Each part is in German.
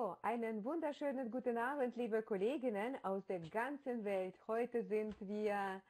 Oh, einen wunderschönen guten Abend, liebe Kolleginnen aus der ganzen Welt. Heute sind wir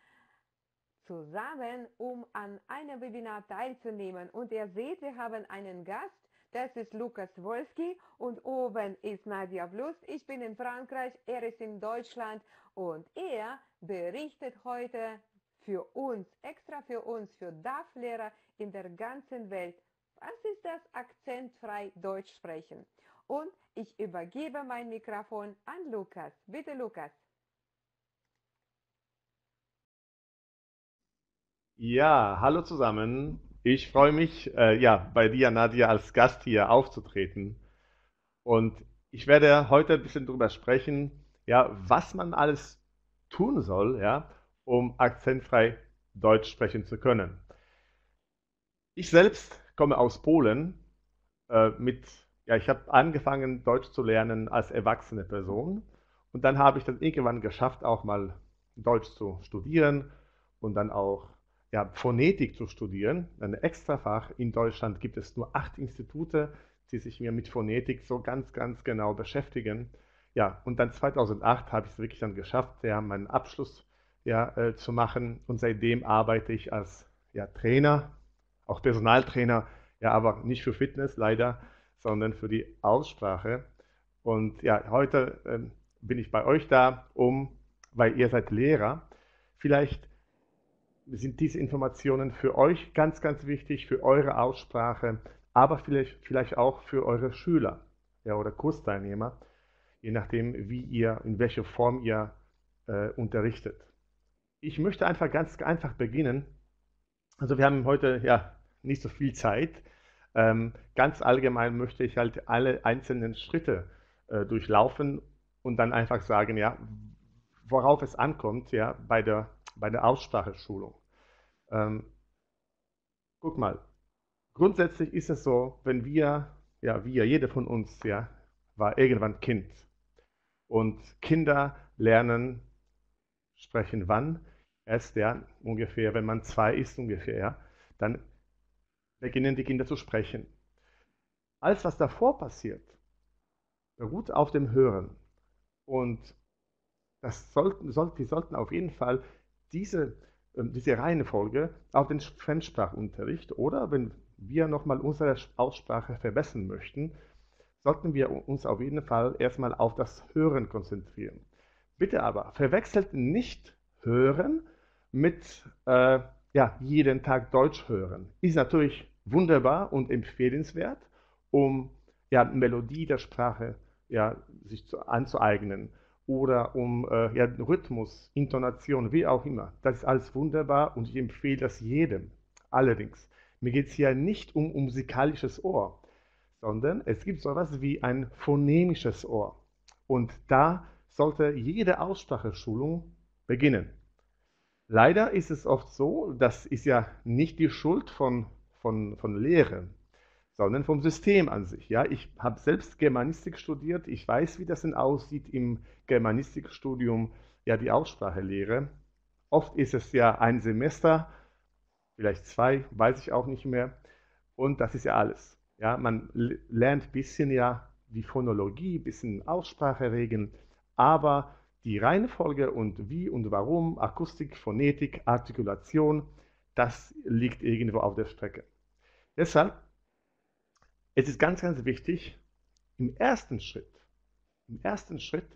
zusammen, um an einem Webinar teilzunehmen. Und ihr seht, wir haben einen Gast. Das ist Lukas Wolski und oben ist Nadia Blust. Ich bin in Frankreich, er ist in Deutschland und er berichtet heute für uns, extra für uns, für DAF-Lehrer in der ganzen Welt. Was ist das akzentfrei Deutsch sprechen? Und ich übergebe mein Mikrofon an Lukas. Bitte, Lukas. Ja, hallo zusammen. Ich freue mich, äh, ja, bei dir, Nadia, als Gast hier aufzutreten. Und ich werde heute ein bisschen darüber sprechen, ja, was man alles tun soll, ja, um akzentfrei Deutsch sprechen zu können. Ich selbst komme aus Polen äh, mit ja, ich habe angefangen, Deutsch zu lernen als erwachsene Person. Und dann habe ich das irgendwann geschafft, auch mal Deutsch zu studieren und dann auch ja, Phonetik zu studieren. Ein Extrafach. In Deutschland gibt es nur acht Institute, die sich mir mit Phonetik so ganz, ganz genau beschäftigen. Ja, und dann 2008 habe ich es wirklich dann geschafft, ja, meinen Abschluss ja, äh, zu machen. Und seitdem arbeite ich als ja, Trainer, auch Personaltrainer, ja, aber nicht für Fitness leider, sondern für die Aussprache. Und ja, heute äh, bin ich bei euch da, um, weil ihr seid Lehrer, vielleicht sind diese Informationen für euch ganz, ganz wichtig, für eure Aussprache, aber vielleicht, vielleicht auch für eure Schüler ja, oder Kursteilnehmer, je nachdem, wie ihr, in welcher Form ihr äh, unterrichtet. Ich möchte einfach ganz einfach beginnen. Also wir haben heute ja nicht so viel Zeit. Ähm, ganz allgemein möchte ich halt alle einzelnen Schritte äh, durchlaufen und dann einfach sagen, ja, worauf es ankommt, ja, bei der, bei der Ausspracheschulung. Ähm, guck mal, grundsätzlich ist es so, wenn wir, ja, wir, jeder von uns, ja, war irgendwann Kind. Und Kinder lernen, sprechen wann? Erst, ja, ungefähr, wenn man zwei ist, ungefähr, ja. Dann beginnen die Kinder zu sprechen. Alles, was davor passiert, beruht auf dem Hören. Und das sollten, sollten, die sollten auf jeden Fall diese, ähm, diese Reihenfolge auf den Fremdsprachunterricht oder wenn wir nochmal unsere Aussprache verbessern möchten, sollten wir uns auf jeden Fall erstmal auf das Hören konzentrieren. Bitte aber verwechselt nicht Hören mit äh, ja, jeden Tag Deutsch hören. Ist natürlich wunderbar und empfehlenswert, um ja, Melodie der Sprache ja, sich zu, anzueignen oder um äh, ja, Rhythmus, Intonation, wie auch immer. Das ist alles wunderbar und ich empfehle das jedem. Allerdings, mir geht es hier nicht um, um musikalisches Ohr, sondern es gibt so etwas wie ein phonemisches Ohr. Und da sollte jede Ausspracheschulung beginnen. Leider ist es oft so, das ist ja nicht die Schuld von, von, von Lehren, sondern vom System an sich. Ja, ich habe selbst Germanistik studiert, ich weiß, wie das denn aussieht im Germanistikstudium, ja, die Aussprachelehre. Oft ist es ja ein Semester, vielleicht zwei, weiß ich auch nicht mehr. Und das ist ja alles. Ja, man lernt ein bisschen ja die Phonologie, ein bisschen Ausspracheregeln, aber die Reihenfolge und wie und warum, Akustik, Phonetik, Artikulation, das liegt irgendwo auf der Strecke. Deshalb, es ist ganz, ganz wichtig, im ersten Schritt, im ersten Schritt,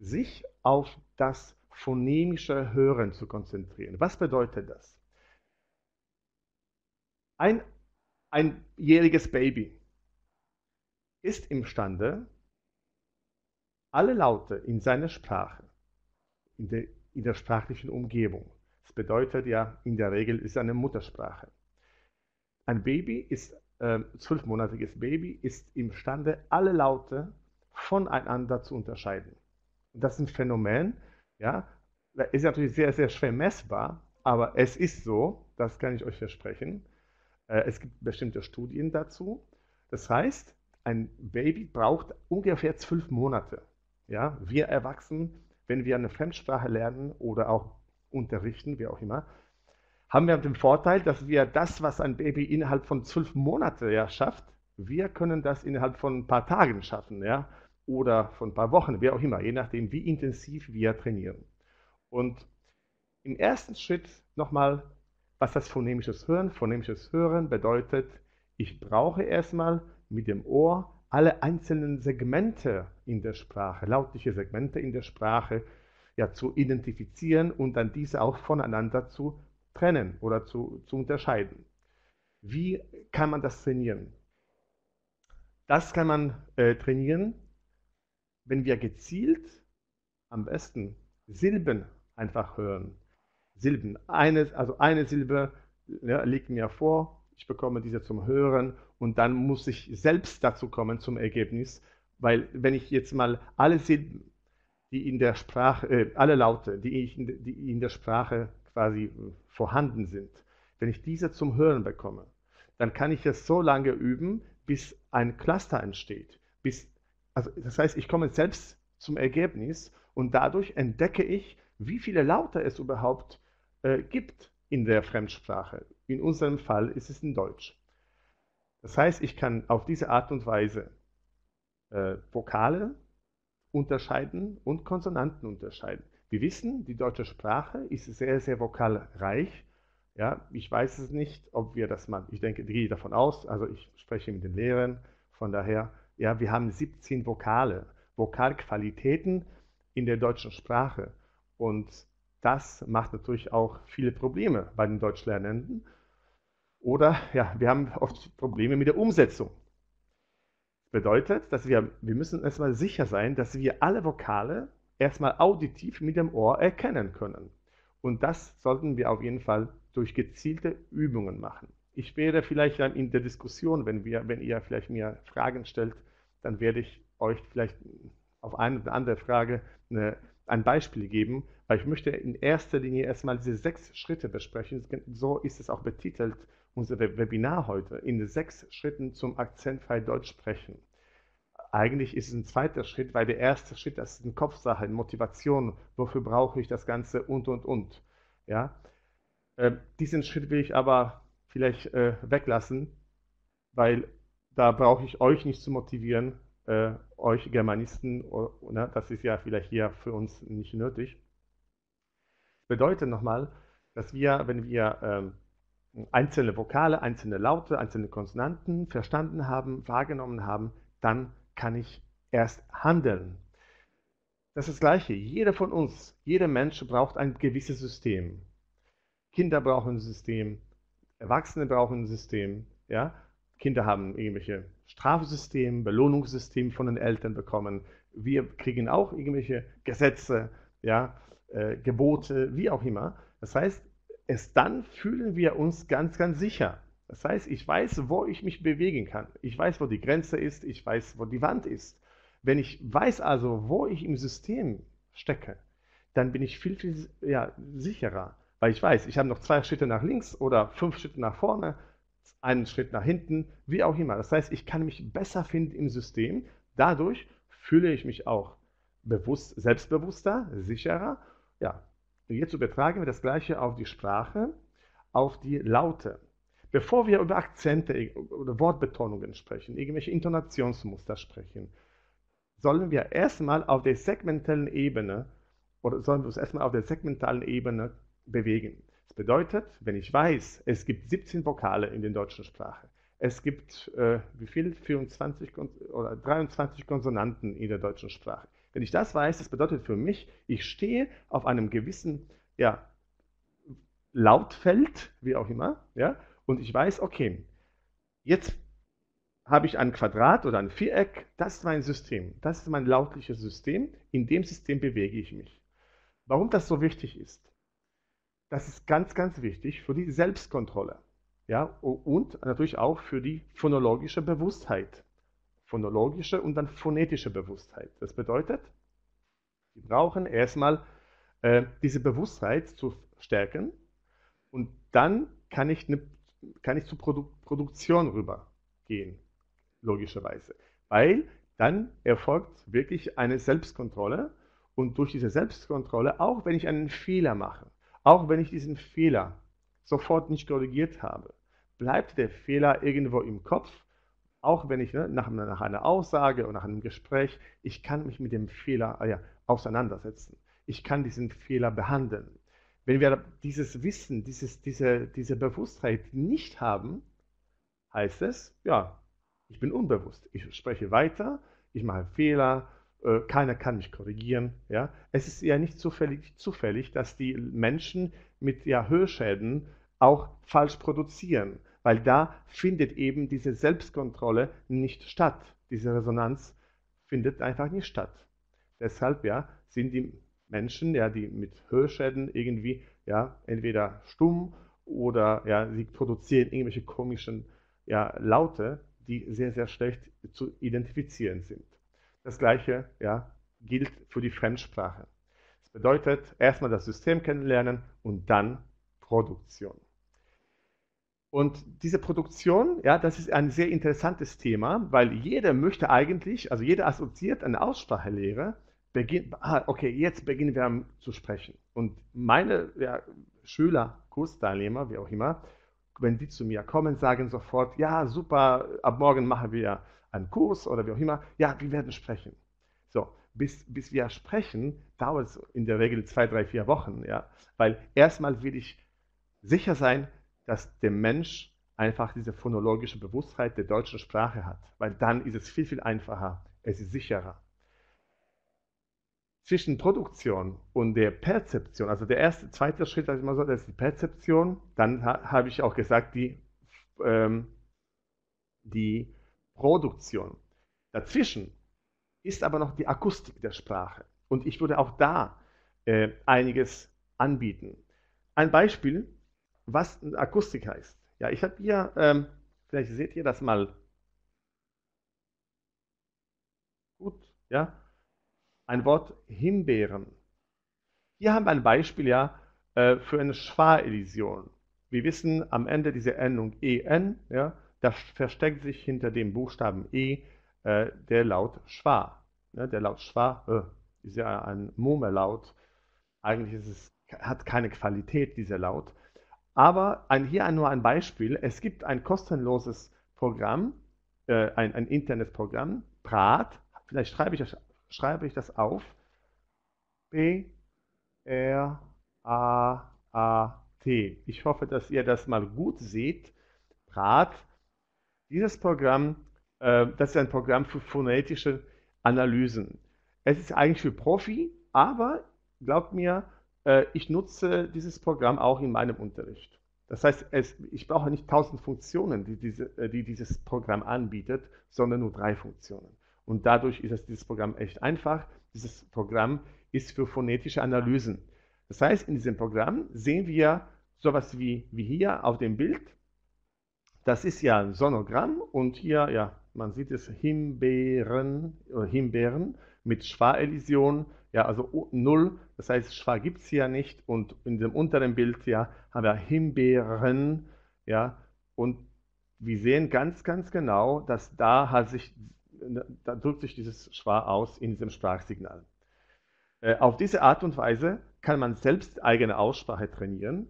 sich auf das phonemische Hören zu konzentrieren. Was bedeutet das? Ein einjähriges Baby ist imstande, alle Laute in seiner Sprache, in der, in der sprachlichen Umgebung. Das bedeutet ja, in der Regel ist eine Muttersprache. Ein Baby ist, äh, zwölfmonatiges Baby ist imstande, alle Laute voneinander zu unterscheiden. Das ist ein Phänomen, ja, ist natürlich sehr, sehr schwer messbar, aber es ist so, das kann ich euch versprechen. Äh, es gibt bestimmte Studien dazu. Das heißt, ein Baby braucht ungefähr zwölf Monate, ja, wir Erwachsenen, wenn wir eine Fremdsprache lernen oder auch unterrichten, wie auch immer, haben wir den Vorteil, dass wir das, was ein Baby innerhalb von zwölf Monaten ja schafft, wir können das innerhalb von ein paar Tagen schaffen. Ja? oder von ein paar Wochen, wie auch immer, je nachdem, wie intensiv wir trainieren. Und im ersten Schritt nochmal, was das phonemisches Hören? Phonemisches Hören bedeutet, ich brauche erstmal mit dem Ohr alle einzelnen Segmente in der Sprache, lautliche Segmente in der Sprache, ja, zu identifizieren und dann diese auch voneinander zu trennen oder zu, zu unterscheiden. Wie kann man das trainieren? Das kann man äh, trainieren, wenn wir gezielt am besten Silben einfach hören. Silben, eine, also eine Silbe ja, liegt mir vor, ich bekomme diese zum Hören und dann muss ich selbst dazu kommen zum Ergebnis, weil wenn ich jetzt mal alle Silben, die in der Sprache, äh, alle Laute, die, ich in, die in der Sprache quasi vorhanden sind, wenn ich diese zum Hören bekomme, dann kann ich es so lange üben, bis ein Cluster entsteht. Bis, also das heißt, ich komme selbst zum Ergebnis und dadurch entdecke ich, wie viele Laute es überhaupt äh, gibt in der Fremdsprache. In unserem Fall ist es in Deutsch. Das heißt, ich kann auf diese Art und Weise äh, Vokale unterscheiden und Konsonanten unterscheiden. Wir wissen, die deutsche Sprache ist sehr, sehr vokalreich. Ja, ich weiß es nicht, ob wir das mal, ich denke, gehe davon aus, also ich spreche mit den Lehrern, von daher, ja, wir haben 17 Vokale, Vokalqualitäten in der deutschen Sprache. Und das macht natürlich auch viele Probleme bei den Deutschlernenden. Oder ja, wir haben oft Probleme mit der Umsetzung. Das bedeutet, dass wir, wir müssen erstmal sicher sein, dass wir alle Vokale erstmal auditiv mit dem Ohr erkennen können. Und das sollten wir auf jeden Fall durch gezielte Übungen machen. Ich werde vielleicht dann in der Diskussion, wenn, wir, wenn ihr vielleicht mir Fragen stellt, dann werde ich euch vielleicht auf eine oder andere Frage eine, ein Beispiel geben, weil ich möchte in erster Linie erstmal diese sechs Schritte besprechen. So ist es auch betitelt, unser Webinar heute, in sechs Schritten zum akzentfrei Deutsch sprechen. Eigentlich ist es ein zweiter Schritt, weil der erste Schritt, das ist eine Kopfsache, eine Motivation, wofür brauche ich das Ganze und, und, und. Ja? Äh, diesen Schritt will ich aber vielleicht äh, weglassen, weil da brauche ich euch nicht zu motivieren, äh, euch Germanisten, oder, ne, das ist ja vielleicht hier für uns nicht nötig. Bedeutet nochmal, dass wir, wenn wir ähm, einzelne Vokale, einzelne Laute, einzelne Konsonanten verstanden haben, wahrgenommen haben, dann kann ich erst handeln. Das ist das Gleiche. Jeder von uns, jeder Mensch braucht ein gewisses System. Kinder brauchen ein System, Erwachsene brauchen ein System. Ja? Kinder haben irgendwelche Strafsysteme, Belohnungssysteme von den Eltern bekommen. Wir kriegen auch irgendwelche Gesetze, ja? Äh, Gebote, wie auch immer. Das heißt, erst dann fühlen wir uns ganz, ganz sicher. Das heißt, ich weiß, wo ich mich bewegen kann. Ich weiß, wo die Grenze ist. Ich weiß, wo die Wand ist. Wenn ich weiß also, wo ich im System stecke, dann bin ich viel, viel ja, sicherer. Weil ich weiß, ich habe noch zwei Schritte nach links oder fünf Schritte nach vorne, einen Schritt nach hinten, wie auch immer. Das heißt, ich kann mich besser finden im System. Dadurch fühle ich mich auch bewusst, selbstbewusster, sicherer. Ja, jetzt übertragen wir das Gleiche auf die Sprache, auf die Laute. Bevor wir über Akzente oder Wortbetonungen sprechen, irgendwelche Intonationsmuster sprechen, sollen wir erstmal auf der segmentalen Ebene oder sollen wir uns erstmal auf der segmentalen Ebene bewegen. Das bedeutet, wenn ich weiß, es gibt 17 Vokale in der deutschen Sprache, es gibt äh, wie viel? 24 oder 23 Konsonanten in der deutschen Sprache. Wenn ich das weiß, das bedeutet für mich, ich stehe auf einem gewissen ja, Lautfeld, wie auch immer, ja, und ich weiß, okay, jetzt habe ich ein Quadrat oder ein Viereck, das ist mein System, das ist mein lautliches System, in dem System bewege ich mich. Warum das so wichtig ist? Das ist ganz, ganz wichtig für die Selbstkontrolle. Ja, und natürlich auch für die phonologische Bewusstheit. Phonologische und dann phonetische Bewusstheit. Das bedeutet, wir brauchen erstmal äh, diese Bewusstheit zu stärken und dann kann ich eine kann ich zur Produ Produktion rübergehen, logischerweise. Weil dann erfolgt wirklich eine Selbstkontrolle und durch diese Selbstkontrolle, auch wenn ich einen Fehler mache, auch wenn ich diesen Fehler sofort nicht korrigiert habe, bleibt der Fehler irgendwo im Kopf, auch wenn ich ne, nach, nach, einer Aussage oder nach einem Gespräch, ich kann mich mit dem Fehler äh, ja, auseinandersetzen. Ich kann diesen Fehler behandeln. Wenn wir dieses Wissen, dieses, diese, diese Bewusstheit nicht haben, heißt es, ja, ich bin unbewusst. Ich spreche weiter, ich mache Fehler, äh, keiner kann mich korrigieren. Ja? Es ist ja nicht zufällig, zufällig, dass die Menschen mit ja, Hörschäden auch falsch produzieren weil da findet eben diese Selbstkontrolle nicht statt. Diese Resonanz findet einfach nicht statt. Deshalb ja, sind die Menschen, ja, die mit Hörschäden irgendwie ja, entweder stumm oder ja, sie produzieren irgendwelche komischen ja, Laute, die sehr, sehr schlecht zu identifizieren sind. Das gleiche ja, gilt für die Fremdsprache. Das bedeutet erstmal das System kennenlernen und dann Produktion. Und diese Produktion, ja, das ist ein sehr interessantes Thema, weil jeder möchte eigentlich, also jeder assoziiert eine Aussprachelehre, beginnt, ah, okay, jetzt beginnen wir zu sprechen. Und meine ja, Schüler, Kursteilnehmer, wie auch immer, wenn die zu mir kommen, sagen sofort, ja, super, ab morgen machen wir einen Kurs oder wie auch immer, ja, wir werden sprechen. So, bis, bis wir sprechen, dauert es in der Regel zwei, drei, vier Wochen, ja, weil erstmal will ich sicher sein, dass der Mensch einfach diese phonologische Bewusstheit der deutschen Sprache hat, weil dann ist es viel, viel einfacher, es ist sicherer. Zwischen Produktion und der Perzeption, also der erste, zweite Schritt, ist immer so, das ist die Perzeption, dann ha, habe ich auch gesagt, die, ähm, die Produktion. Dazwischen ist aber noch die Akustik der Sprache. Und ich würde auch da äh, einiges anbieten. Ein Beispiel was Akustik heißt. Ja, ich habe hier, ähm, vielleicht seht ihr das mal gut, ja, ein Wort Himbeeren. Hier haben wir ein Beispiel ja äh, für eine Schwa-Elision. Wir wissen am Ende diese Endung en, ja, da versteckt sich hinter dem Buchstaben e äh, der Laut Schwa. Ja, der Laut Schwa äh, ist ja ein Murmellaut. Eigentlich ist es, hat keine Qualität, dieser Laut. Aber ein, hier nur ein Beispiel. Es gibt ein kostenloses Programm, äh, ein, ein internes Programm, Prat. Vielleicht schreibe ich das, schreibe ich das auf. B R A A T. Ich hoffe, dass ihr das mal gut seht. Prat. Dieses Programm, äh, das ist ein Programm für phonetische Analysen. Es ist eigentlich für Profi, aber glaubt mir, äh, ich nutze dieses Programm auch in meinem Unterricht. Das heißt, es, ich brauche nicht tausend Funktionen, die, diese, äh, die dieses Programm anbietet, sondern nur drei Funktionen. Und dadurch ist es, dieses Programm echt einfach. Dieses Programm ist für phonetische Analysen. Das heißt, in diesem Programm sehen wir sowas wie, wie hier auf dem Bild. Das ist ja ein Sonogramm und hier, ja, man sieht es, Himbeeren, oder Himbeeren mit Schwa-Elision, ja, also 0, das heißt, Schwa gibt es hier nicht und in dem unteren Bild ja, haben wir Himbeeren, ja, und wir sehen ganz, ganz genau, dass da hat sich, da drückt sich dieses Schwa aus in diesem Sprachsignal. Äh, auf diese Art und Weise kann man selbst eigene Aussprache trainieren,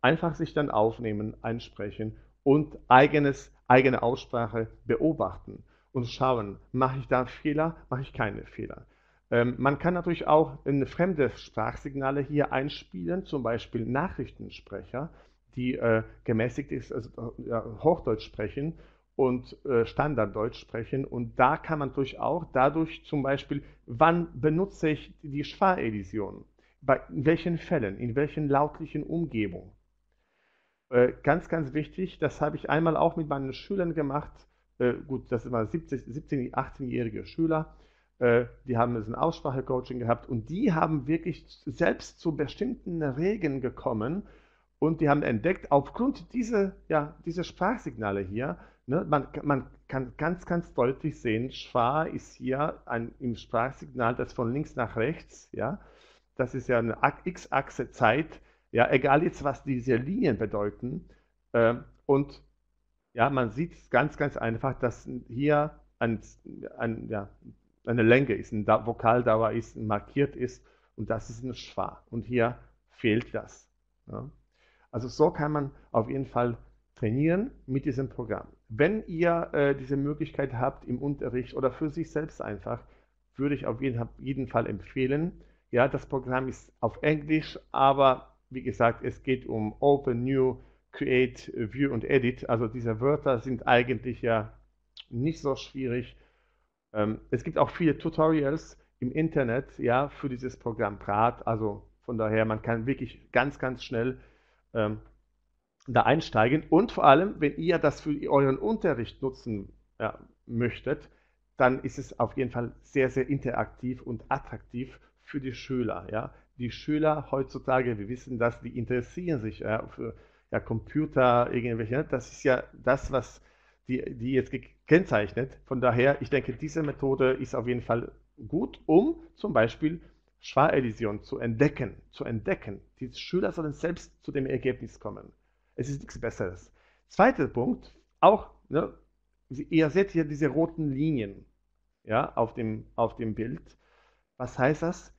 einfach sich dann aufnehmen, einsprechen und eigenes, eigene Aussprache beobachten und schauen, mache ich da Fehler, mache ich keine Fehler. Ähm, man kann natürlich auch fremde Sprachsignale hier einspielen, zum Beispiel Nachrichtensprecher, die äh, gemäßigt ist, also äh, Hochdeutsch sprechen und äh, Standarddeutsch sprechen. Und da kann man natürlich auch dadurch zum Beispiel, wann benutze ich die Schwa-Elision? in welchen Fällen, in welchen lautlichen Umgebungen? Äh, ganz, ganz wichtig, das habe ich einmal auch mit meinen Schülern gemacht. Äh, gut, das sind mal 17, 17 18-jährige Schüler äh, die haben ein Aussprachecoaching gehabt und die haben wirklich selbst zu bestimmten Regeln gekommen und die haben entdeckt, aufgrund dieser, ja, dieser Sprachsignale hier, ne, man, man kann ganz, ganz deutlich sehen, Schwa ist hier ein, im Sprachsignal das von links nach rechts, ja, das ist ja eine X-Achse Zeit, ja, egal jetzt, was diese Linien bedeuten. Äh, und ja, man sieht ganz, ganz einfach, dass hier ein, ein, ja, eine Länge ist, eine Vokaldauer ist, markiert ist und das ist ein Schwa. Und hier fehlt das. Ja. Also so kann man auf jeden Fall trainieren mit diesem Programm. wenn ihr äh, diese Möglichkeit habt im Unterricht oder für sich selbst einfach, würde ich auf jeden, jeden Fall empfehlen. Ja, das Programm ist auf Englisch, aber wie gesagt, es geht um Open, New, Create, View und Edit. Also diese Wörter sind eigentlich ja nicht so schwierig. Ähm, es gibt auch viele Tutorials im Internet ja, für dieses Programm Prat. Also von daher, man kann wirklich ganz, ganz schnell ähm, da einsteigen. Und vor allem, wenn ihr das für euren Unterricht nutzen ja, möchtet, dann ist es auf jeden Fall sehr, sehr interaktiv und attraktiv für die Schüler. Ja. Die Schüler heutzutage, wir wissen das, die interessieren sich ja, für ja, Computer, irgendwelche. Das ist ja das, was die, die jetzt gekennzeichnet. Von daher, ich denke, diese Methode ist auf jeden Fall gut, um zum Beispiel Schwarelision zu entdecken, zu entdecken. Die Schüler sollen selbst zu dem Ergebnis kommen. Es ist nichts Besseres. Zweiter Punkt, auch, ne, ihr seht hier diese roten Linien ja, auf, dem, auf dem Bild. Was heißt das?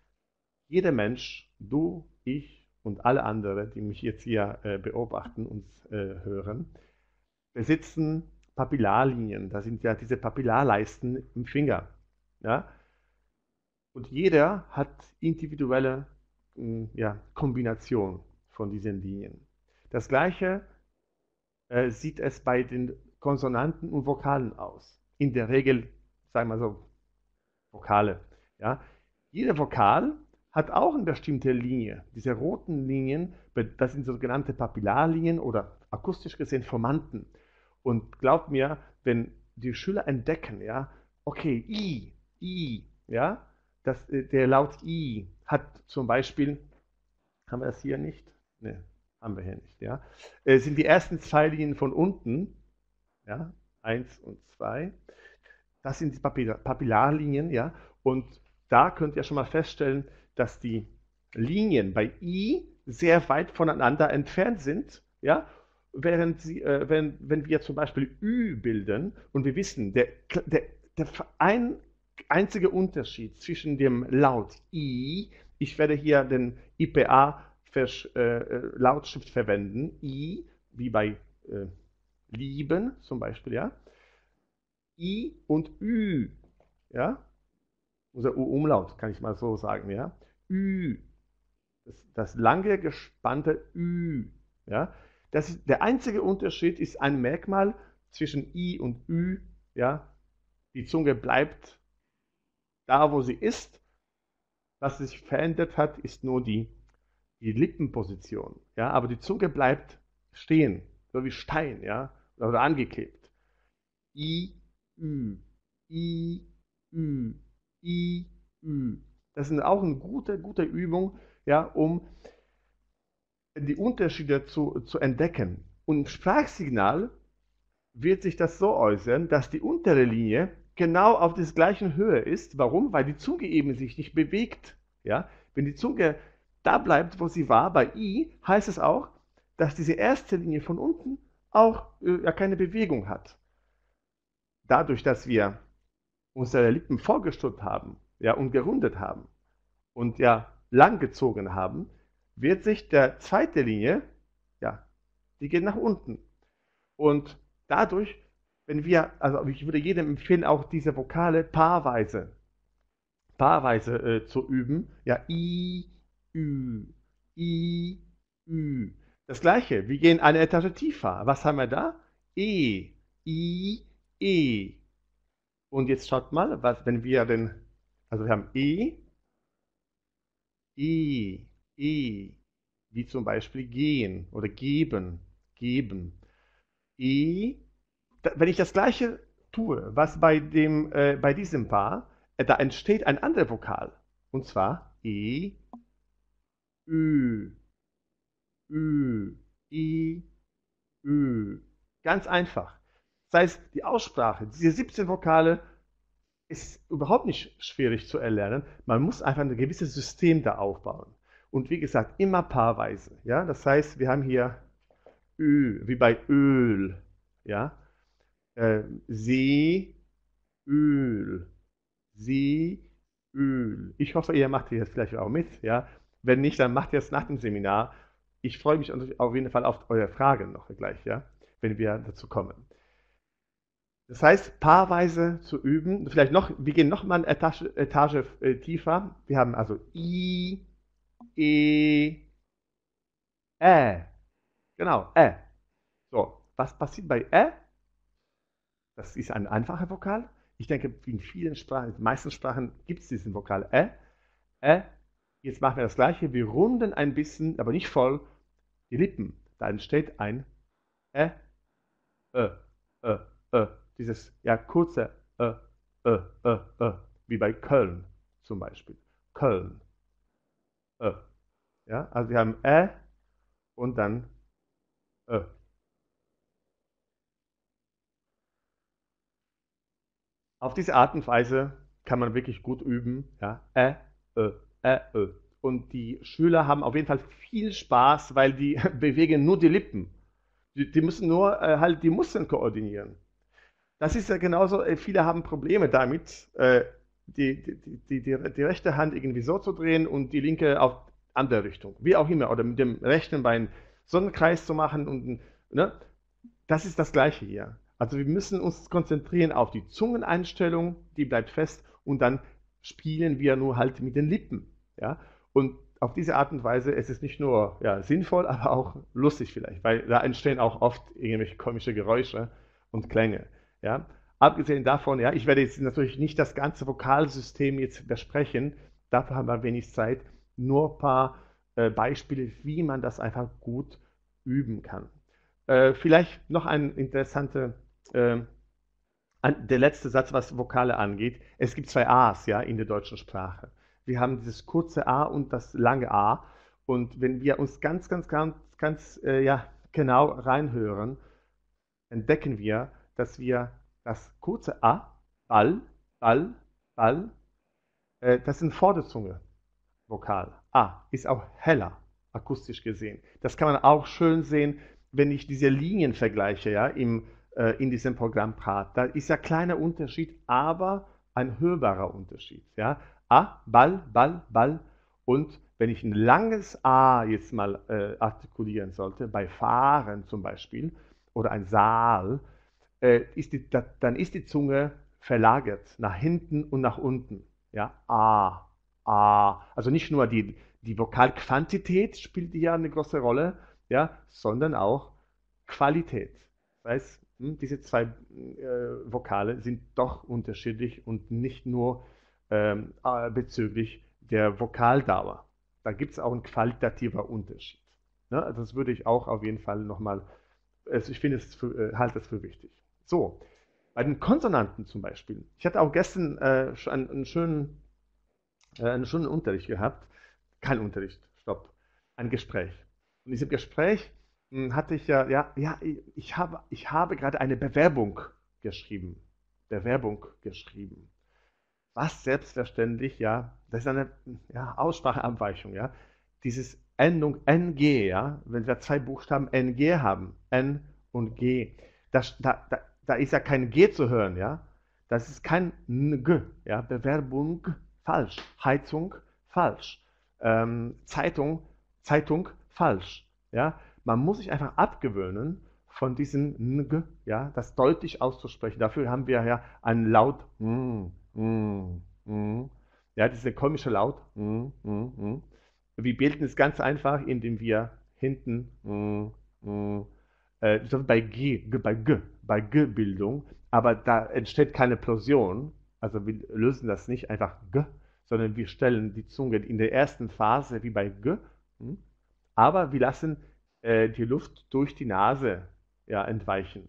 Jeder Mensch, du, ich und alle anderen, die mich jetzt hier äh, beobachten und äh, hören, besitzen Papillarlinien. Das sind ja diese Papillarleisten im Finger. Ja? Und jeder hat individuelle hm, ja, Kombination von diesen Linien. Das gleiche äh, sieht es bei den Konsonanten und Vokalen aus. In der Regel, sagen wir so, Vokale. Ja. Jeder Vokal hat auch eine bestimmte Linie. Diese roten Linien, das sind sogenannte Papillarlinien oder akustisch gesehen Formanten. Und glaubt mir, wenn die Schüler entdecken, ja, okay, I, I, ja, das, äh, der Laut I hat zum Beispiel, haben wir das hier nicht? Ne, haben wir hier nicht, ja. Äh, sind die ersten zwei Linien von unten, ja, eins und zwei. Das sind die Papillarlinien, ja. Und da könnt ihr schon mal feststellen, dass die Linien bei I sehr weit voneinander entfernt sind, ja. Während sie, äh, wenn, wenn wir zum Beispiel Ü bilden und wir wissen, der, der, der ein, einzige Unterschied zwischen dem Laut I, ich werde hier den IPA äh, äh, Lautschrift verwenden, I, wie bei äh, lieben zum Beispiel, ja, I und Ü, ja, unser U-Umlaut, kann ich mal so sagen, ja, Ü, das, das lange gespannte Ü, ja, das ist, der einzige Unterschied ist ein Merkmal zwischen I und Ü, ja, die Zunge bleibt da, wo sie ist. Was sich verändert hat, ist nur die, die Lippenposition. Ja? Aber die Zunge bleibt stehen, so wie Stein ja? oder angeklebt. I, Ü, I, Ü, I, Ü. Das ist auch eine gute, gute Übung, ja, um die Unterschiede zu, zu entdecken. Und im Sprachsignal wird sich das so äußern, dass die untere Linie genau auf der gleichen Höhe ist. Warum? Weil die Zunge eben sich nicht bewegt. Ja? Wenn die Zunge da bleibt, wo sie war, bei I, heißt es auch, dass diese erste Linie von unten auch äh, keine Bewegung hat. Dadurch, dass wir unsere Lippen vorgestutzt haben ja, und gerundet haben und ja lang gezogen haben, wird sich der zweite Linie, ja, die geht nach unten. Und dadurch wenn wir, also ich würde jedem empfehlen, auch diese Vokale paarweise, paarweise äh, zu üben. Ja, I, Ü, I, Ü. Das gleiche, wir gehen eine Etage tiefer. Was haben wir da? E, I, E. Und jetzt schaut mal, was, wenn wir den, also wir haben E, E, E, wie zum Beispiel gehen oder geben, geben. E, wenn ich das gleiche tue, was bei, dem, äh, bei diesem Paar, äh, da entsteht ein anderer Vokal. Und zwar E, Ü, Ü, I, Ü. Ganz einfach. Das heißt, die Aussprache, diese 17 Vokale, ist überhaupt nicht schwierig zu erlernen. Man muss einfach ein gewisses System da aufbauen. Und wie gesagt, immer paarweise. Ja? Das heißt, wir haben hier Ü, wie bei Öl. Ja? äh, Seeöl. Seeöl. Ich hoffe, ihr macht jetzt vielleicht auch mit. Ja? Wenn nicht, dann macht ihr es nach dem Seminar. Ich freue mich auf jeden Fall auf eure Fragen noch gleich, ja? wenn wir dazu kommen. Das heißt, paarweise zu üben, vielleicht noch, wir gehen noch mal eine Etage, Etage äh, tiefer. Wir haben also I, E, Ä. Genau, Ä. So, was passiert bei Ä? Das ist ein einfacher Vokal. Ich denke, in vielen Sprachen, in den meisten Sprachen gibt es diesen Vokal Ä. Ä. Jetzt machen wir das gleiche. Wir runden ein bisschen, aber nicht voll, die Lippen. Da entsteht ein Ä, Ä, Ä. Dieses ja kurze Ä, Ä, Ä, Ä. Wie bei Köln zum Beispiel. Köln. Ä. Ja, also wir haben Ä und dann Ä. Auf diese Art und Weise kann man wirklich gut üben. Ja? Ä, Ö, Ä, Ö. Und die Schüler haben auf jeden Fall viel Spaß, weil die bewegen nur die Lippen. Die, die müssen nur äh, halt die Muskeln koordinieren. Das ist ja genauso, äh, viele haben Probleme damit, äh, die, die, die, die, rechte Hand irgendwie so zu drehen und die linke auf andere Richtung. Wie auch immer. Oder mit dem rechten Bein so einen Kreis zu machen. Und, ne? Das ist das Gleiche hier. Also wir müssen uns konzentrieren auf die Zungeneinstellung, die bleibt fest und dann spielen wir nur halt mit den Lippen. Ja? Und auf diese Art und Weise ist es nicht nur ja, sinnvoll, aber auch lustig vielleicht, weil da entstehen auch oft irgendwelche komische Geräusche und Klänge. Ja? Abgesehen davon, ja, ich werde jetzt natürlich nicht das ganze Vokalsystem jetzt besprechen, dafür haben wir wenig Zeit, nur ein paar äh, Beispiele, wie man das einfach gut üben kann. Äh, vielleicht noch ein interessanter äh, der letzte Satz, was Vokale angeht. Es gibt zwei A's ja, in der deutschen Sprache. Wir haben dieses kurze A und das lange A. Und wenn wir uns ganz, ganz, ganz, ganz äh, ja, genau reinhören, entdecken wir, dass wir das kurze A, Ball, Ball, Ball, äh, das ist ein Vorderzunge-Vokal. A ist auch heller, akustisch gesehen. Das kann man auch schön sehen, wenn ich diese Linien vergleiche, ja, im äh, in diesem Programmpart. Da ist ja kleiner Unterschied, aber ein hörbarer Unterschied. Ja? A, Ball, Ball, Ball. Und wenn ich ein langes A jetzt mal äh, artikulieren sollte, bei Fahren zum Beispiel, oder ein Saal, äh, ist die, da, dann ist die Zunge verlagert nach hinten und nach unten. Ja? A, A. Also nicht nur die, die Vokalquantität spielt hier eine große Rolle, ja, sondern auch Qualität. Das heißt, hm, diese zwei äh, Vokale sind doch unterschiedlich und nicht nur ähm, äh, bezüglich der Vokaldauer. Da gibt es auch einen qualitativer Unterschied. Ne? Das würde ich auch auf jeden Fall nochmal, also ich finde es äh, halte es für wichtig. So, bei den Konsonanten zum Beispiel. Ich hatte auch gestern äh, einen, einen, schönen, äh, einen schönen Unterricht gehabt. Kein Unterricht, stopp. Ein Gespräch. Und in diesem Gespräch hm, hatte ich ja, ja, ja, ich habe, ich habe gerade eine Bewerbung geschrieben. Bewerbung geschrieben. Was selbstverständlich, ja, das ist eine ja, Ausspracheabweichung, ja. Dieses Endung NG, ja, wenn wir zwei Buchstaben NG haben, N und G, das, da, da, da ist ja kein G zu hören, ja. Das ist kein NG, ja. Bewerbung falsch. Heizung falsch. Ähm, Zeitung, Zeitung falsch, ja. Man muss sich einfach abgewöhnen, von diesem ng, ja, das deutlich auszusprechen. Dafür haben wir ja einen Laut, mm, mm, mm. ja, diese komische Laut. Mm, mm, mm. Wir bilden es ganz einfach, indem wir hinten mm, mm, äh, bei G, bei G, bei G-Bildung, aber da entsteht keine Plosion, also wir lösen das nicht einfach G, sondern wir stellen die Zunge in der ersten Phase wie bei G, hm, aber wir lassen äh, die Luft durch die Nase ja, entweichen.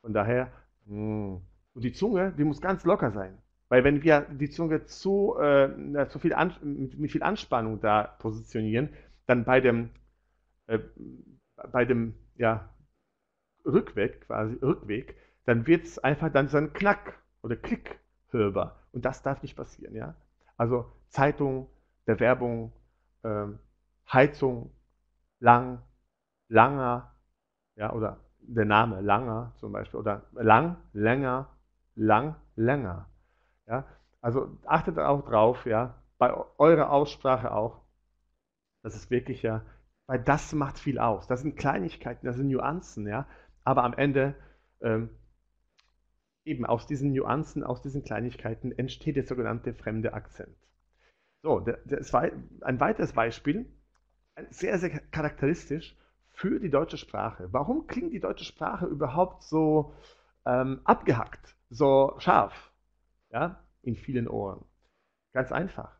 Von daher, mh. Hm. und die Zunge, die muss ganz locker sein. Weil wenn wir die Zunge zu, äh, zu viel an, mit viel Anspannung da positionieren, dann bei dem, äh, bei dem ja, Rückweg, quasi Rückweg, dann wird es einfach dann so ein Knack oder Klick hörbar. Und das darf nicht passieren. Ja? Also Zeitung, Bewerbung, ähm, Heizung, lang, Langer, ja, oder der Name Langer zum Beispiel, oder lang, länger, lang, länger. Ja, also achtet auch drauf, ja, bei eurer Aussprache auch, das ist wirklich ja, weil das macht viel aus. Das sind Kleinigkeiten, das sind Nuancen, ja, aber am Ende ähm, eben aus diesen Nuancen, aus diesen Kleinigkeiten entsteht der sogenannte fremde Akzent. So, das war ein weiteres Beispiel, sehr, sehr charakteristisch für die deutsche Sprache. Warum klingt die deutsche Sprache überhaupt so ähm, abgehackt, so scharf, ja, in vielen Ohren? Ganz einfach.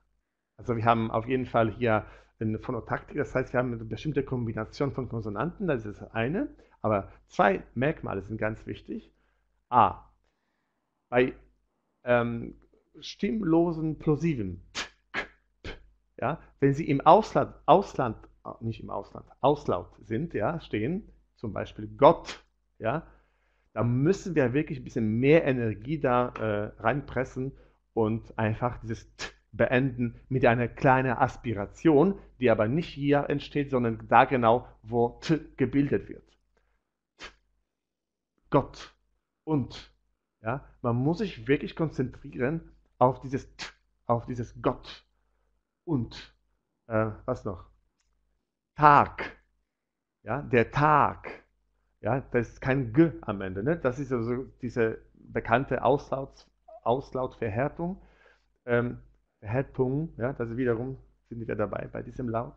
Also wir haben auf jeden Fall hier eine Phonotaktik, das heißt, wir haben eine bestimmte Kombination von Konsonanten, das ist das eine, aber zwei Merkmale sind ganz wichtig. A, bei ähm, stimmlosen Plosiven, ja, wenn sie im Ausland, Ausland, nicht im Ausland, Auslaut sind, ja, stehen, zum Beispiel Gott, ja, da müssen wir wirklich ein bisschen mehr Energie da äh, reinpressen und einfach dieses T beenden mit einer kleinen Aspiration, die aber nicht hier entsteht, sondern da genau, wo T gebildet wird. T, Gott und. Ja, man muss sich wirklich konzentrieren auf dieses T, auf dieses Gott und. Äh, was noch? Tag. Ja, der Tag. Ja, das ist kein G am Ende. Ne? Das ist also diese bekannte Auslaut, Auslautverhärtung. Ähm, Verhärtung, ja, das wiederum sind wir dabei bei diesem Laut.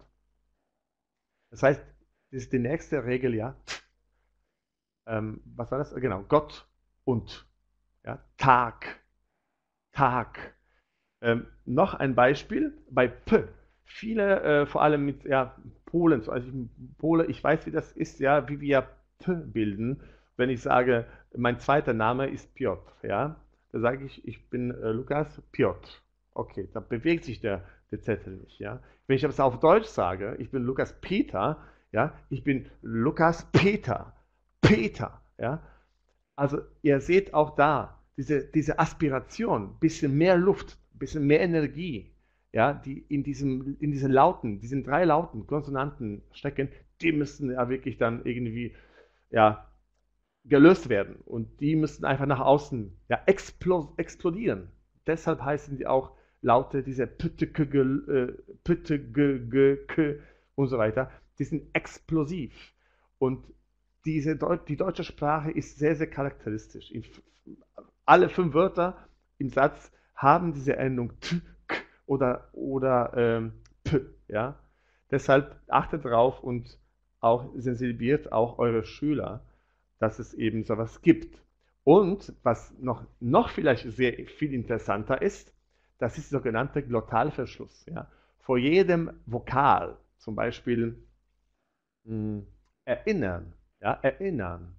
Das heißt, das ist die nächste Regel, ja. Ähm, was war das? Genau, Gott und ja, Tag. Tag. Ähm, noch ein Beispiel bei P. Viele, äh, vor allem mit ja, Polen, also Pole, ich weiß, wie das ist, ja, wie wir P bilden. Wenn ich sage, mein zweiter Name ist Piotr, ja, da sage ich, ich bin äh, Lukas Piotr. Okay, da bewegt sich der, der Zettel nicht, ja. Wenn ich das auf Deutsch sage, ich bin Lukas Peter, ja, ich bin Lukas Peter, Peter, ja. Also ihr seht auch da diese, diese Aspiration, bisschen mehr Luft, bisschen mehr Energie, ja, die in, diesem, in diesen Lauten, diesen drei Lauten, Konsonanten stecken, die müssen ja wirklich dann irgendwie ja, gelöst werden. Und die müssen einfach nach außen ja, explodieren. Deshalb heißen die auch Laute, diese Pütte, Pütte, und so weiter. Die sind explosiv. Und diese, die deutsche Sprache ist sehr, sehr charakteristisch. alle fünf Wörter im Satz haben diese Endung t, k oder, oder ähm, p. Ja? Deshalb achtet darauf und auch sensibilisiert auch eure Schüler, dass es eben sowas gibt. Und was noch, noch vielleicht sehr viel interessanter ist, das ist der sogenannte Glottalverschluss. Ja? Vor jedem Vokal, zum Beispiel mh, hm, erinnern, ja, erinnern,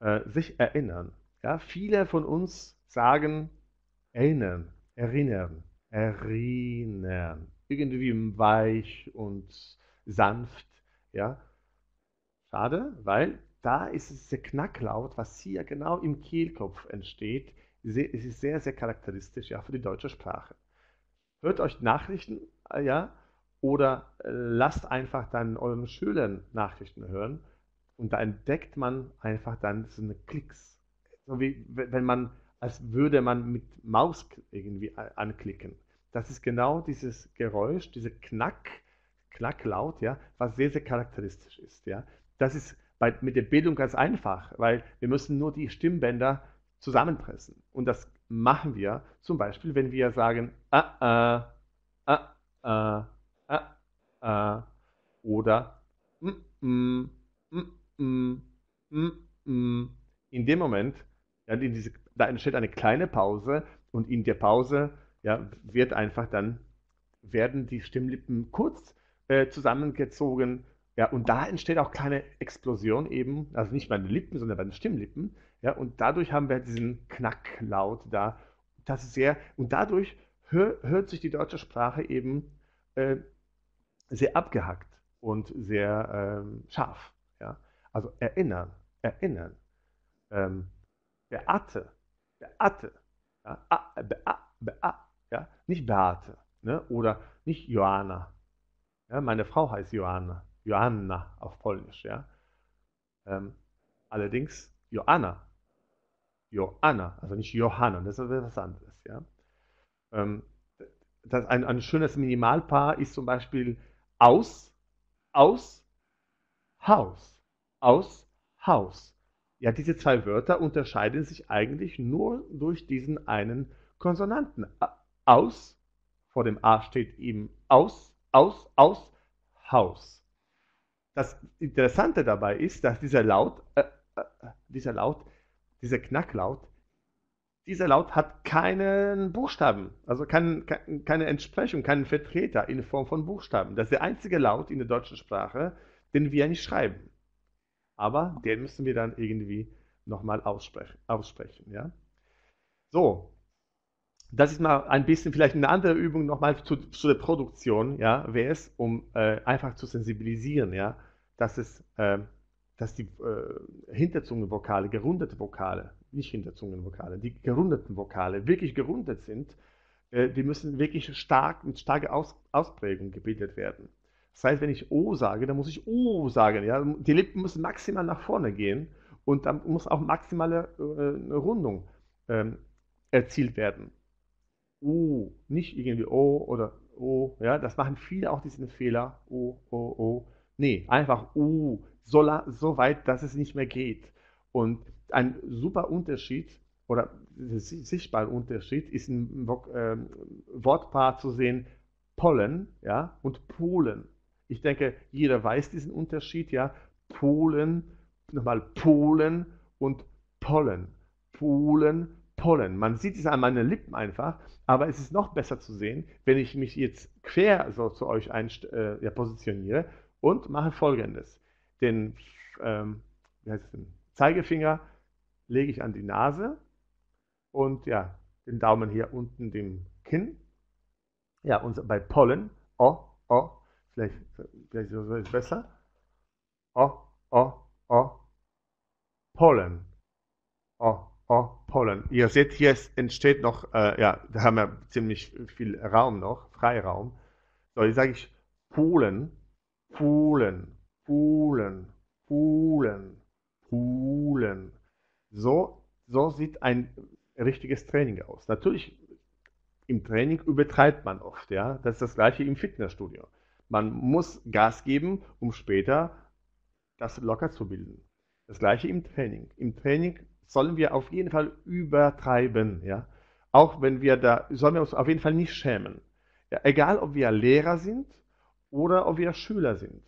äh, sich erinnern. Ja? Viele von uns sagen erinnern, erinnern, erinnern. Irgendwie weich und sanft. Ja? Schade, weil da ist es der Knacklaut, was hier genau im Kehlkopf entsteht. Es ist sehr, sehr charakteristisch ja, für die deutsche Sprache. Hört euch Nachrichten, äh, ja, oder äh, lasst einfach dann euren Schülern Nachrichten hören und da entdeckt man einfach dann so eine Klicks. So wie wenn man als würde man mit Maus irgendwie anklicken. Das ist genau dieses Geräusch, diese Knack, Knacklaut, ja, was sehr, sehr charakteristisch ist. Ja. Das ist bei, mit der Bildung ganz einfach, weil wir müssen nur die Stimmbänder zusammenpressen. Und das machen wir zum Beispiel, wenn wir sagen ah, ah, ah, ah, ah, ah, oder mm, mm, mm, mm, mm, mm. in dem Moment ja, diese, da entsteht eine kleine Pause und in der Pause ja, wird einfach dann, werden die Stimmlippen kurz äh, zusammengezogen. Ja, und da entsteht auch keine Explosion eben, also nicht bei den Lippen, sondern bei den Stimmlippen. Ja, und dadurch haben wir diesen Knacklaut da. Das ist sehr, und dadurch hör, hört sich die deutsche Sprache eben äh, sehr abgehackt und sehr ähm, scharf. Ja? Also erinnern, erinnern. Ähm, Beate, Beate, ja, a, bea, bea, ja, nicht Beate, ne? oder nicht Joanna. Ja, meine Frau heißt Joanna, Joanna auf Polnisch. Ja? Ähm, allerdings Joanna, Joanna, also nicht Johanna, das ist etwas anderes. Ja? Ähm, das ein, ein schönes Minimalpaar ist zum Beispiel aus, aus, Haus, aus, Haus ja, diese zwei Wörter unterscheiden sich eigentlich nur durch diesen einen Konsonanten. Aus, vor dem A steht eben aus, aus, aus, Haus. Das Interessante dabei ist, dass dieser Laut, äh, äh, dieser Laut, dieser Knacklaut, dieser Laut hat keinen Buchstaben, also kein, keine Entsprechung, keinen Vertreter in Form von Buchstaben. Das ist der einzige Laut in der deutschen Sprache, den wir nicht schreiben. Aber den müssen wir dann irgendwie nochmal aussprechen, aussprechen. Ja? So, das ist mal ein bisschen vielleicht eine andere Übung nochmal zu, zu der Produktion, ja, wäre es, um äh, einfach zu sensibilisieren, ja, dass es, äh, dass die äh, Hinterzungenvokale, gerundete Vokale, nicht Hinterzungenvokale, die gerundeten Vokale wirklich gerundet sind, äh, die müssen wirklich stark, mit starker Aus, Ausprägung gebildet werden. Das heißt, wenn ich O sage, dann muss ich O sagen, ja, die Lippen müssen maximal nach vorne gehen und dann muss auch maximale äh, Rundung ähm, erzielt werden. U, nicht irgendwie O oder O, ja, das machen viele auch diesen Fehler, O, O, O. Nee, einfach U, so, so weit, dass es nicht mehr geht. Und ein super Unterschied oder sichtbarer Unterschied ist ein äh, Wortpaar zu sehen, Pollen ja, und Polen. Ich denke, jeder weiß diesen Unterschied, ja. Polen, nochmal Polen und Pollen. Polen, Pollen. Man sieht es an meinen Lippen einfach, aber es ist noch besser zu sehen, wenn ich mich jetzt quer so zu euch äh, ja, positioniere und mache folgendes. Den ähm, Zeigefinger lege ich an die Nase und ja, den Daumen hier unten dem Kinn. Ja, und bei Pollen, oh, oh, vielleicht, vielleicht ist es besser. Oh, oh, oh, Pollen. Oh, Oh, Pollen. Ihr seht, hier entsteht noch, äh, ja, da haben wir ziemlich viel Raum noch, Freiraum. So, jetzt sage ich Polen, Polen, Polen, Polen, Polen. So, so sieht ein richtiges Training aus. Natürlich, im Training übertreibt man oft, ja. Das ist das gleiche im Fitnessstudio. Man muss Gas geben, um später das locker zu bilden. Das gleiche im Training. Im Training sollen wir auf jeden Fall übertreiben. Ja? Auch wenn wir da, sollen wir uns auf jeden Fall nicht schämen. Ja, egal, ob wir Lehrer sind oder ob wir Schüler sind.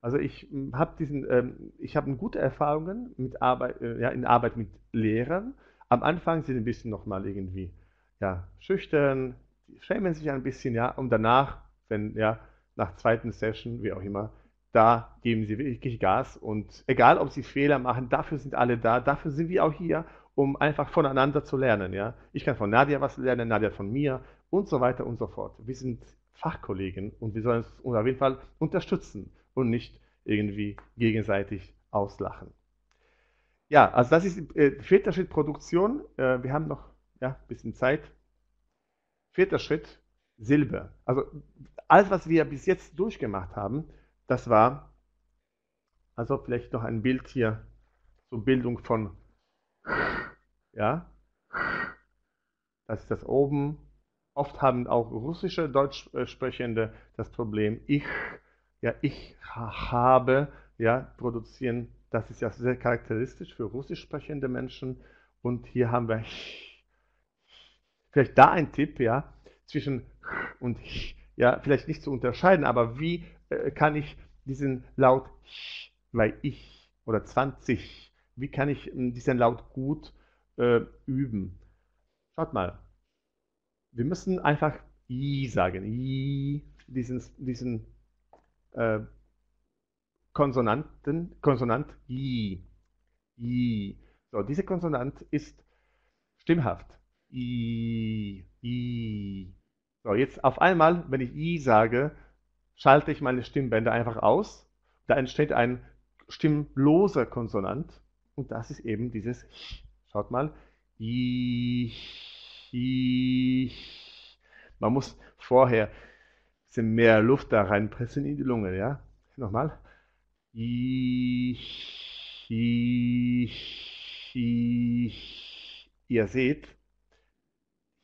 Also ich hm, habe diesen, ähm, ich habe gute Erfahrungen mit Arbeit, äh, ja, in Arbeit mit Lehrern. Am Anfang sind ein bisschen nochmal irgendwie ja, schüchtern, schämen sich ein bisschen, ja, und danach, wenn, ja, nach zweiten Session, wie auch immer, da geben sie wirklich Gas und egal, ob sie Fehler machen, dafür sind alle da, dafür sind wir auch hier, um einfach voneinander zu lernen. Ja? Ich kann von Nadia was lernen, Nadia von mir und so weiter und so fort. Wir sind Fachkollegen und wir sollen uns auf jeden Fall unterstützen und nicht irgendwie gegenseitig auslachen. Ja, also das ist äh, vierter Schritt Produktion. Äh, wir haben noch ja, ein bisschen Zeit. Vierter Schritt Silbe. Also alles, was wir bis jetzt durchgemacht haben, das war, also vielleicht noch ein Bild hier zur Bildung von, ja, das ist das oben. Oft haben auch russische Deutschsprechende das Problem, ich, ja, ich habe, ja, produzieren, das ist ja sehr charakteristisch für russisch sprechende Menschen. Und hier haben wir vielleicht da ein Tipp, ja, zwischen und ja, vielleicht nicht zu unterscheiden, aber wie äh, kann ich diesen Laut weil ich oder 20, wie kann ich hm, diesen Laut gut äh, üben? Schaut mal, wir müssen einfach i sagen, i, diesen, diesen äh, Konsonanten, Konsonant i, i. So, diese Konsonant ist stimmhaft. I, i. So, jetzt auf einmal, wenn ich i sage, schalte ich meine Stimmbänder einfach aus. Da entsteht ein stimmloser Konsonant und das ist eben dieses Schaut mal. Man muss vorher ein bisschen mehr Luft da reinpressen in die Lunge, ja? Nochmal. Ihr seht,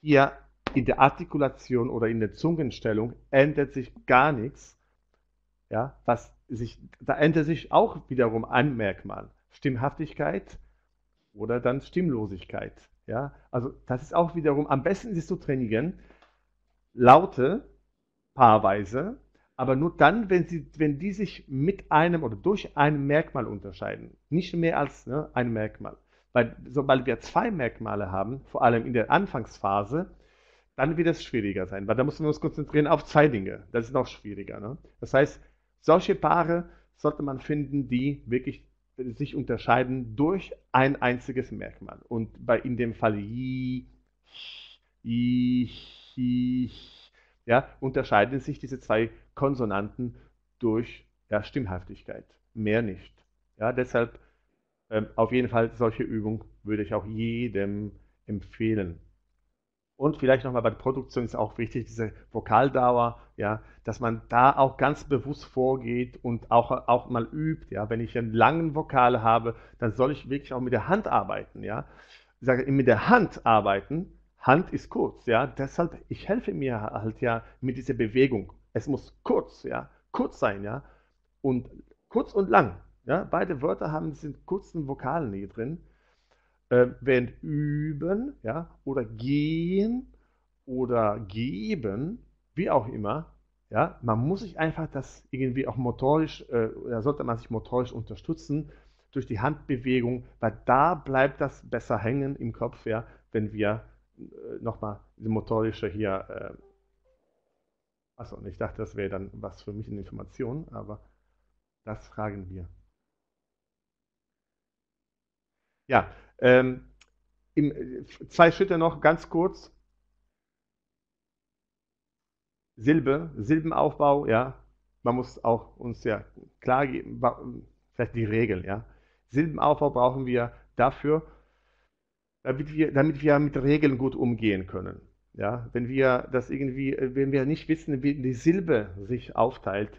hier in der Artikulation oder in der Zungenstellung ändert sich gar nichts. Ja, was sich, da ändert sich auch wiederum ein Merkmal. Stimmhaftigkeit oder dann Stimmlosigkeit. Ja, also das ist auch wiederum, am besten ist es zu trainieren, Laute paarweise, aber nur dann, wenn, sie, wenn die sich mit einem oder durch ein Merkmal unterscheiden. Nicht mehr als ne, ein Merkmal. Weil sobald wir zwei Merkmale haben, vor allem in der Anfangsphase, dann wird es schwieriger sein, weil da müssen wir uns konzentrieren auf zwei Dinge. Das ist noch schwieriger. Ne? Das heißt, solche Paare sollte man finden, die wirklich sich unterscheiden durch ein einziges Merkmal. Und bei in dem Fall i, i, i, ja, unterscheiden sich diese zwei Konsonanten durch ja, Stimmhaftigkeit. Mehr nicht. Ja, deshalb ähm, auf jeden Fall solche Übung würde ich auch jedem empfehlen. Und vielleicht nochmal bei der Produktion ist auch wichtig, diese Vokaldauer, ja, dass man da auch ganz bewusst vorgeht und auch, auch mal übt. Ja. Wenn ich einen langen Vokal habe, dann soll ich wirklich auch mit der Hand arbeiten. Ja. Ich sage, mit der Hand arbeiten, Hand ist kurz, ja. Deshalb, ich helfe mir halt ja mit dieser Bewegung. Es muss kurz, ja, kurz sein, ja. Und kurz und lang. Ja. Beide Wörter haben diesen kurzen Vokalen hier drin äh, während üben ja, oder gehen oder geben, wie auch immer, ja, man muss sich einfach das irgendwie auch motorisch, äh, da sollte man sich motorisch unterstützen durch die Handbewegung, weil da bleibt das besser hängen im Kopf, ja, wenn wir äh, nochmal diese motorische hier, äh, achso, ich dachte, das wäre dann was für mich in Information, aber das fragen wir. Ja, ähm, im, zwei Schritte noch ganz kurz. Silbe, Silbenaufbau, ja. Man muss auch uns ja klar geben, vielleicht die Regeln, ja. Silbenaufbau brauchen wir dafür, damit wir, damit wir mit Regeln gut umgehen können. Ja, wenn wir das irgendwie, äh, wenn wir nicht wissen, wie die Silbe sich aufteilt,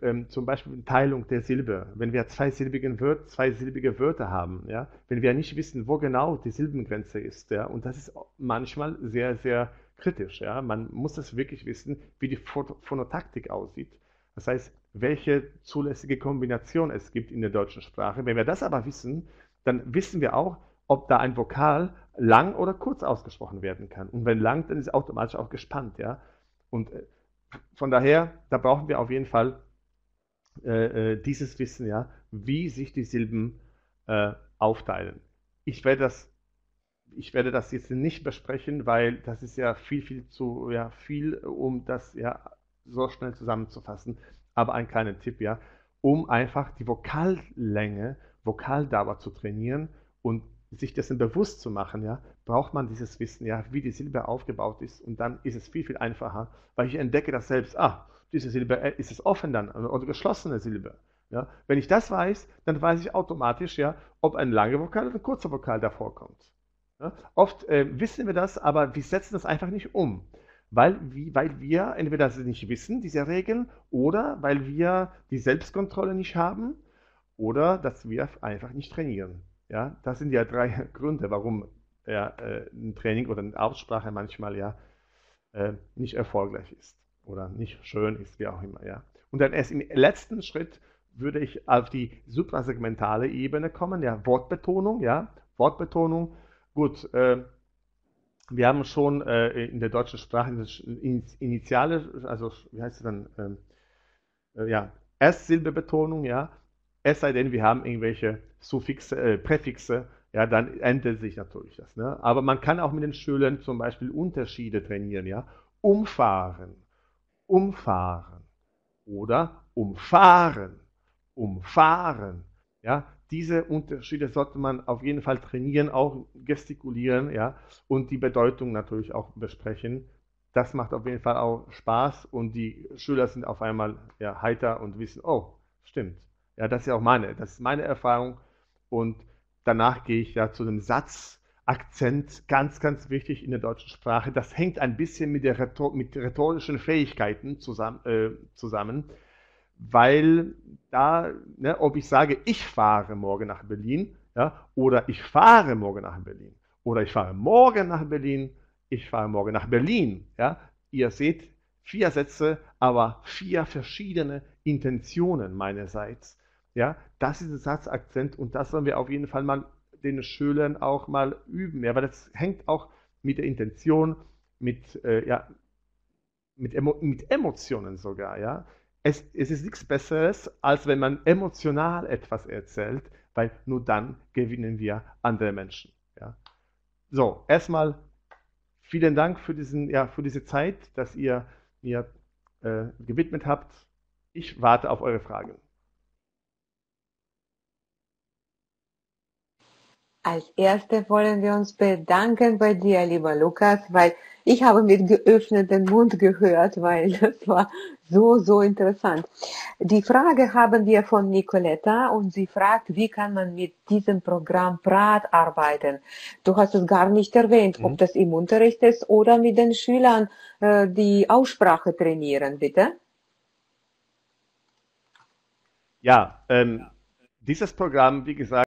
ähm, zum Beispiel Teilung der Silbe, wenn wir zweisilbige Wörter, zweisilbige Wörter haben, ja, wenn wir nicht wissen, wo genau die Silbengrenze ist, ja, und das ist manchmal sehr, sehr kritisch, ja, man muss das wirklich wissen, wie die Phonotaktik aussieht. Das heißt, welche zulässige Kombination es gibt in der deutschen Sprache. Wenn wir das aber wissen, dann wissen wir auch, ob da ein Vokal lang oder kurz ausgesprochen werden kann. Und wenn lang, dann ist automatisch auch gespannt, ja. Und äh, von daher, da brauchen wir auf jeden Fall äh, äh, dieses Wissen, ja, wie sich die Silben äh, aufteilen. Ich werde das, ich werde das jetzt nicht besprechen, weil das ist ja viel, viel zu, ja, viel, um das ja so schnell zusammenzufassen. Aber ein kleiner Tipp, ja, um einfach die Vokallänge, Vokaldauer zu trainieren und sich dessen bewusst zu machen, ja, braucht man dieses Wissen, ja, wie die Silbe aufgebaut ist. Und dann ist es viel, viel einfacher, weil ich entdecke das selbst. Ah, diese Silbe, äh, ist es offen dann oder geschlossene Silbe. Ja. Wenn ich das weiß, dann weiß ich automatisch, ja, ob ein langer Vokal oder ein kurzer Vokal davor kommt. Ja. Oft äh, wissen wir das, aber wir setzen das einfach nicht um. Weil, wie, weil wir entweder nicht wissen, diese Regeln, oder weil wir die Selbstkontrolle nicht haben, oder dass wir einfach nicht trainieren. Ja, das sind ja drei Gründe, warum ja, äh, ein Training oder eine Aussprache manchmal ja äh, nicht erfolgreich ist oder nicht schön ist, wie auch immer. Ja. Und dann erst im letzten Schritt würde ich auf die suprasegmentale Ebene kommen, ja, Wortbetonung, ja, Wortbetonung. Gut, äh, wir haben schon äh, in der deutschen Sprache Initiale, also wie heißt es dann, ähm, äh, ja, Erstsilbebetonung, ja, es sei denn, wir haben irgendwelche Suffixe, äh, Präfixe, ja, dann ändert sich natürlich das. Ne? Aber man kann auch mit den Schülern zum Beispiel Unterschiede trainieren, ja. Umfahren, umfahren oder umfahren, umfahren, ja. Diese Unterschiede sollte man auf jeden Fall trainieren, auch gestikulieren, ja, und die Bedeutung natürlich auch besprechen. Das macht auf jeden Fall auch Spaß und die Schüler sind auf einmal ja, heiter und wissen, oh, stimmt, ja, das ist ja auch meine, das ist meine Erfahrung. Und danach gehe ich ja zu dem Satzakzent, ganz, ganz wichtig in der deutschen Sprache. Das hängt ein bisschen mit, der Rhetor mit rhetorischen Fähigkeiten zusammen, äh, zusammen weil da, ne, ob ich sage, ich fahre morgen nach Berlin, ja, oder ich fahre morgen nach Berlin, oder ich fahre morgen nach Berlin, ich fahre morgen nach Berlin, ja, ihr seht vier Sätze, aber vier verschiedene Intentionen meinerseits. Ja, das ist der Satzakzent und das sollen wir auf jeden Fall mal den Schülern auch mal üben, ja, weil das hängt auch mit der Intention, mit, äh, ja, mit, Emo mit Emotionen sogar, ja. Es, es ist nichts Besseres, als wenn man emotional etwas erzählt, weil nur dann gewinnen wir andere Menschen. Ja. So, erstmal vielen Dank für, diesen, ja, für diese Zeit, dass ihr mir äh, gewidmet habt. Ich warte auf eure Fragen. Als erstes wollen wir uns bedanken bei dir, lieber Lukas, weil ich habe mit geöffnetem Mund gehört, weil das war so, so interessant. Die Frage haben wir von Nicoletta und sie fragt, wie kann man mit diesem Programm Prat arbeiten? Du hast es gar nicht erwähnt, ob mhm. das im Unterricht ist oder mit den Schülern äh, die Aussprache trainieren, bitte. Ja, ähm, dieses Programm, wie gesagt,